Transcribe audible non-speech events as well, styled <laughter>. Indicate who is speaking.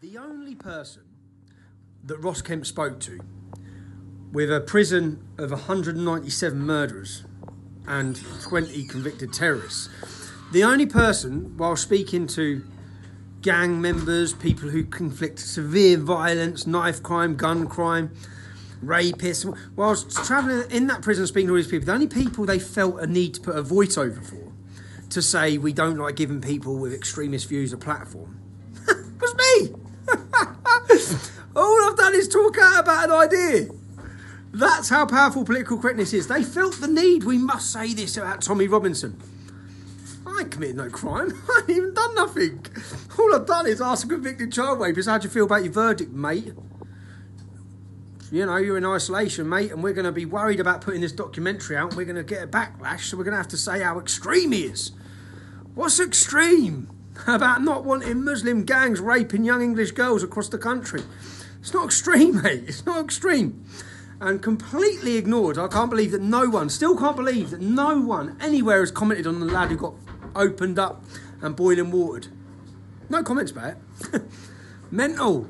Speaker 1: The only person that Ross Kemp spoke to with a prison of 197 murderers and 20 convicted terrorists, the only person, while speaking to gang members, people who conflict severe violence, knife crime, gun crime, rapists, whilst travelling in that prison speaking to all these people, the only people they felt a need to put a voice over for to say we don't like giving people with extremist views a platform was me. <laughs> All I've done is talk out about an idea. That's how powerful political correctness is. They felt the need. We must say this about Tommy Robinson. I committed no crime. <laughs> I ain't even done nothing. All I've done is ask a convicted child rapist, how do you feel about your verdict, mate? You know, you're in isolation, mate, and we're going to be worried about putting this documentary out. We're going to get a backlash, so we're going to have to say how extreme he is. What's extreme about not wanting Muslim gangs raping young English girls across the country? It's not extreme, <laughs> mate. It's not extreme. And completely ignored. I can't believe that no one, still can't believe that no one anywhere has commented on the lad who got opened up and boiling watered. No comments about it. <laughs> Mental.